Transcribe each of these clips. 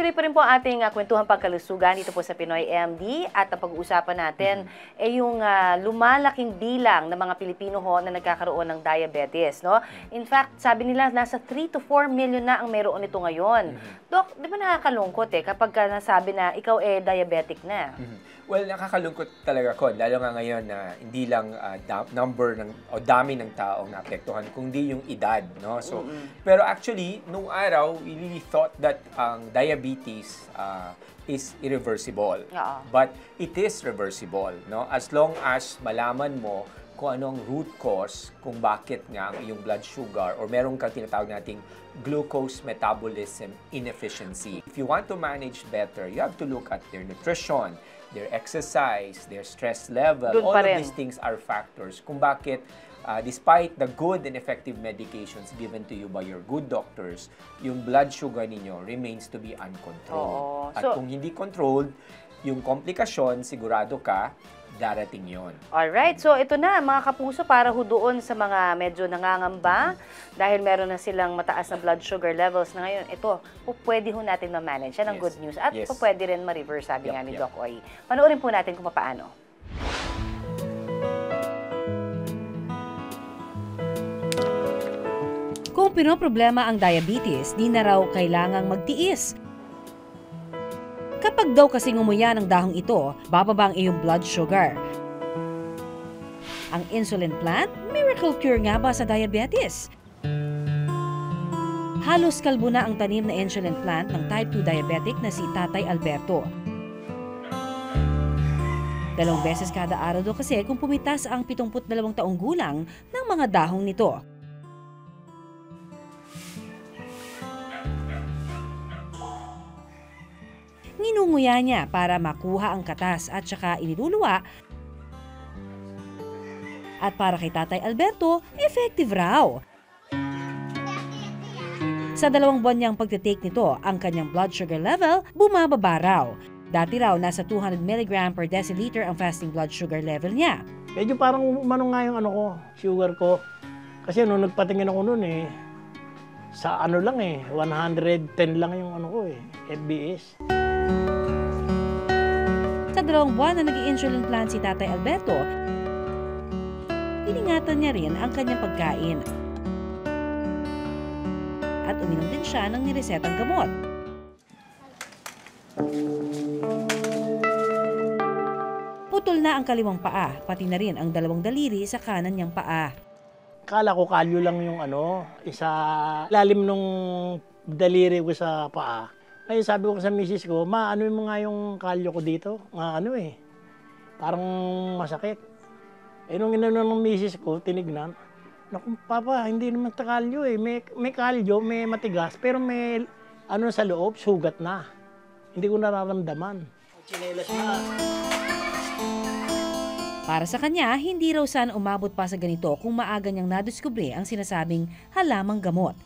Tuloy-tuloy pa rin po ating uh, kwentuhan pagkalusugan dito po sa Pinoy MD at ang pag-uusapan natin mm-hmm. ay yung uh, lumalaking bilang ng mga Pilipino ho na nagkakaroon ng diabetes. No? In fact, sabi nila nasa 3 to 4 million na ang meron nito ngayon. Mm-hmm. Dok, di ba nakakalungkot eh kapag ka nasabi na ikaw eh diabetic na? Mm-hmm. Well, nakakalungkot talaga ko, lalo nga ngayon na hindi lang uh, da- number ng o dami ng taong naapektuhan, kundi yung edad, no? So, mm-hmm. pero actually, nung araw, we really thought that ang um, diabetes uh, is irreversible. Yeah. But it is reversible, no? As long as malaman mo kung anong root cause kung bakit nga ang iyong blood sugar or meron kang tinatawag nating glucose metabolism inefficiency. If you want to manage better, you have to look at their nutrition, their exercise, their stress level, Doon all of these things are factors kung bakit uh, despite the good and effective medications given to you by your good doctors, yung blood sugar ninyo remains to be uncontrolled. Oo. At So- kung hindi controlled, yung komplikasyon, sigurado ka, darating yon. Alright, so ito na mga kapuso para ho doon sa mga medyo nangangamba dahil meron na silang mataas na blood sugar levels na ngayon. Ito, po pwede ho natin ma-manage. Yan ang Yes. good news. At Yes. po pwede rin ma-reverse, sabi Yup, nga ni yup. Doc Oy. Panoorin po natin kung paano. Kung pinoproblema ang diabetes, di na raw kailangang magtiis. Kapag daw kasi ngumuya ng dahong ito, bababa ang iyong blood sugar. Ang insulin plant, miracle cure nga ba sa diabetes? Halos kalbo na ang tanim na insulin plant ng type 2 diabetic na si Tatay Alberto. Dalawang beses kada araw daw kasi kung pumitas ang 72 taong gulang ng mga dahong nito. Nginunguya niya para makuha ang katas at saka iniluluwa. At para kay Tatay Alberto, effective raw. Sa dalawang buwan niyang pagtitake nito, ang kanyang blood sugar level bumababa raw. Dati raw nasa 200 mg per deciliter ang fasting blood sugar level niya. Medyo parang umano nga yung ano ko, sugar ko. Kasi nung nagpatingin ako noon eh, sa ano lang eh, 110 lang yung ano ko eh, FBS. Sa dalawang buwan na nag-insulin plan si Tatay Alberto, iningatan niya rin ang kanyang pagkain. At uminom din siya ng niresetang gamot. Putol na ang kaliwang paa, pati na rin ang dalawang daliri sa kanan niyang paa. Kala ko kalyo lang yung ano, isa lalim nung daliri ko sa paa. Ngayon sabi ko sa misis ko, ma, ano mo nga yung kalyo ko dito? Nga ano eh, parang masakit. Eh nung inano ng misis ko, tinignan, Naku, papa, hindi naman ta kalyo eh. May, may kalyo, may matigas, pero may ano sa loob, sugat na. Hindi ko nararamdaman. Chinelas na. Para sa kanya, hindi raw sana umabot pa sa ganito kung maaga niyang nadiskubre ang sinasabing halamang gamot.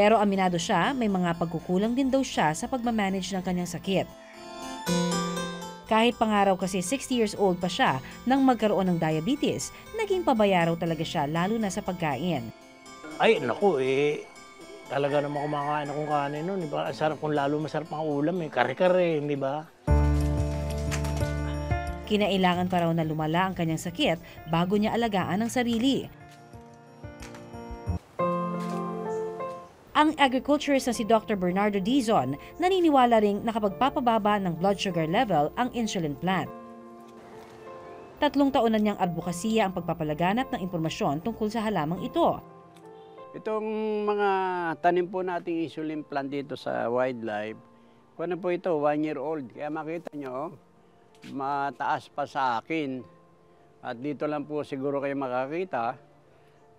Pero aminado siya, may mga pagkukulang din daw siya sa pagmamanage ng kanyang sakit. Kahit pangaraw kasi 60 years old pa siya nang magkaroon ng diabetes, naging pabaya raw talaga siya lalo na sa pagkain. Ay, naku eh. Talaga naman kumakain akong kanin nun. Diba? Ang sarap kung lalo masarap ang ulam eh. Kare-kare, di ba? Kinailangan pa raw na lumala ang kanyang sakit bago niya alagaan ang sarili. Ang agriculturist na si Dr. Bernardo Dizon naniniwala ring nakapagpapababa ng blood sugar level ang insulin plant. Tatlong taon na niyang advokasya ang pagpapalaganap ng impormasyon tungkol sa halamang ito. Itong mga tanim po nating insulin plant dito sa wildlife, ano po ito, one year old. Kaya makita nyo, mataas pa sa akin. At dito lang po siguro kayo makakita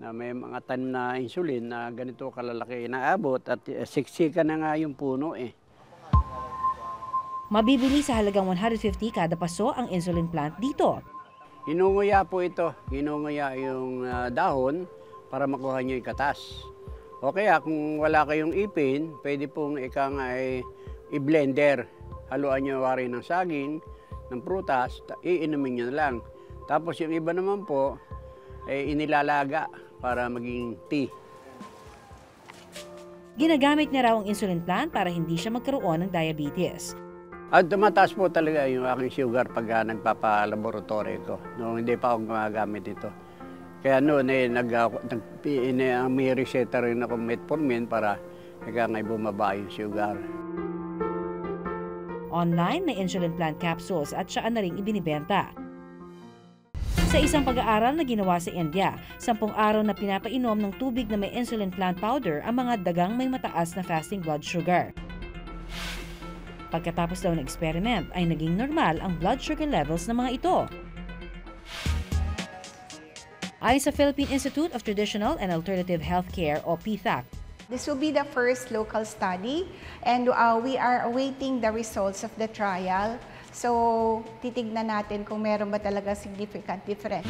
na may mga tanim na insulin na ganito kalalaki inaabot at eh, siksika na nga yung puno eh. Mabibili sa halagang 150 kada paso ang insulin plant dito. Inunguya po ito. Inunguya yung ah, dahon para makuha nyo yung katas. O kaya kung wala kayong ipin, pwede pong ikang ay i-blender. Haluan nyo wari ng saging, ng prutas, ta- iinumin nyo na lang. Tapos yung iba naman po, eh, inilalaga para maging tea. Ginagamit niya raw ang insulin plant para hindi siya magkaroon ng diabetes. At tumataas po talaga yung aking sugar pag uh, nagpapalaboratory ko. No, hindi pa ako gumagamit ito. Kaya noon eh, nag, nag, eh, may reseta rin ako metformin para kaya ngay bumaba yung sugar. Online na insulin plant capsules at saan na rin ibinibenta. Sa isang pag-aaral na ginawa sa India, sampung araw na pinapainom ng tubig na may insulin plant powder ang mga dagang may mataas na fasting blood sugar. Pagkatapos daw ng experiment ay naging normal ang blood sugar levels ng mga ito. Ayon sa Philippine Institute of Traditional and Alternative Healthcare o PTAC, This will be the first local study and uh, we are awaiting the results of the trial. So, titignan natin kung meron ba talaga significant difference.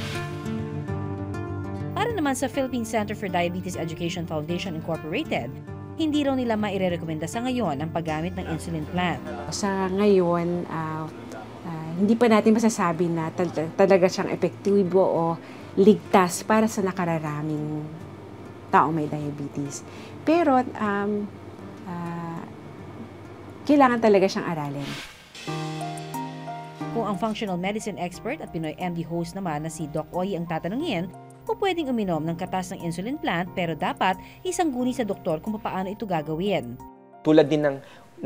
Para naman sa Philippine Center for Diabetes Education Foundation Incorporated, hindi raw nila mairerekomenda sa ngayon ang paggamit ng insulin plant. Sa ngayon, uh, uh, hindi pa natin masasabi na tal- talaga siyang epektibo o ligtas para sa nakararaming taong may diabetes. Pero, um, uh, kailangan talaga siyang aralin. Kung ang functional medicine expert at Pinoy MD host naman na si Doc Oy ang tatanungin, kung pwedeng uminom ng katas ng insulin plant pero dapat isang guni sa doktor kung paano ito gagawin. Tulad din ng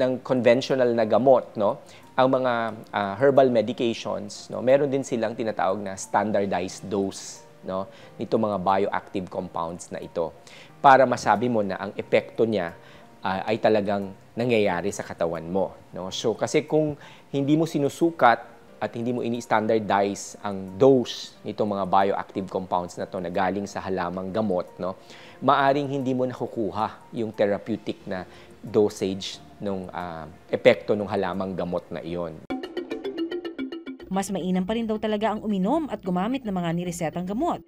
ng conventional na gamot, no? Ang mga uh, herbal medications, no? Meron din silang tinatawag na standardized dose, no? Nito mga bioactive compounds na ito para masabi mo na ang epekto niya uh, ay talagang nangyayari sa katawan mo, no? So kasi kung hindi mo sinusukat at hindi mo ini-standardize ang dose nitong mga bioactive compounds na to na galing sa halamang gamot, no? Maaring hindi mo nakukuha yung therapeutic na dosage ng uh, epekto ng halamang gamot na iyon. Mas mainam pa rin daw talaga ang uminom at gumamit ng mga niresetang gamot.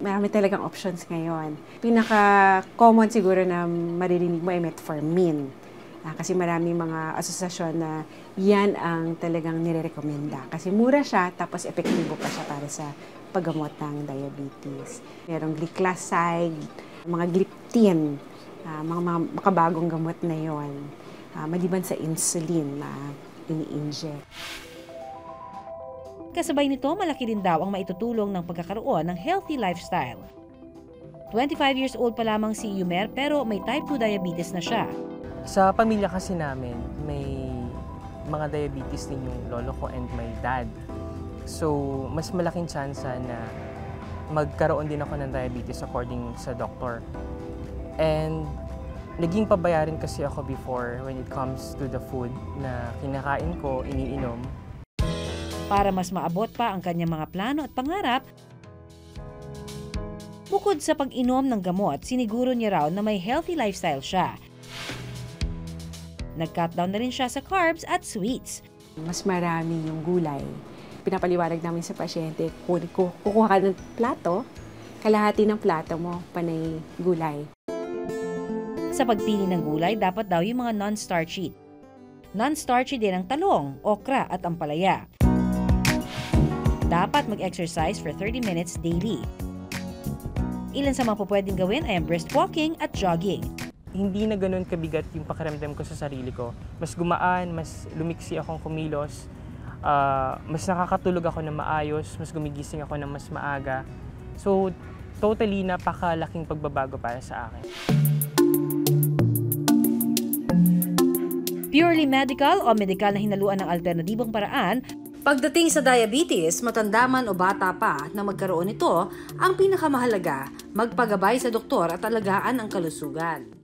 Marami talagang options ngayon. Pinaka-common siguro na maririnig mo ay metformin. Uh, kasi marami mga asosasyon na yan ang talagang nire-recommenda. Kasi mura siya, tapos epektibo pa siya para sa paggamot ng diabetes. Merong glyclaside, mga gliptin, uh, mga, mga makabagong gamot na yon. Uh, maliban sa insulin na ini-inject. Kasabay nito, malaki rin daw ang maitutulong ng pagkakaroon ng healthy lifestyle. 25 years old pa lamang si Yumer pero may type 2 diabetes na siya. Sa pamilya kasi namin, may mga diabetes din yung lolo ko and my dad. So, mas malaking chance na magkaroon din ako ng diabetes according sa doktor. And naging pabayarin kasi ako before when it comes to the food na kinakain ko, iniinom. Para mas maabot pa ang kanyang mga plano at pangarap, bukod sa pag-inom ng gamot, siniguro niya raw na may healthy lifestyle siya Nag-cut down na rin siya sa carbs at sweets. Mas marami yung gulay. Pinapaliwanag namin sa pasyente, kukuha ka ng plato, kalahati ng plato mo, panay gulay. Sa pagpili ng gulay, dapat daw yung mga non-starchy. Non-starchy din ang talong, okra at ampalaya. Dapat mag-exercise for 30 minutes daily. Ilan sa mga pwedeng gawin ay ang brisk walking at jogging hindi na ganun kabigat yung pakiramdam ko sa sarili ko. Mas gumaan, mas lumiksi akong kumilos, uh, mas nakakatulog ako ng maayos, mas gumigising ako ng mas maaga. So, totally napakalaking pagbabago para sa akin. Purely medical o medical na hinaluan ng alternatibong paraan Pagdating sa diabetes, matanda man o bata pa na magkaroon nito, ang pinakamahalaga, magpagabay sa doktor at alagaan ang kalusugan.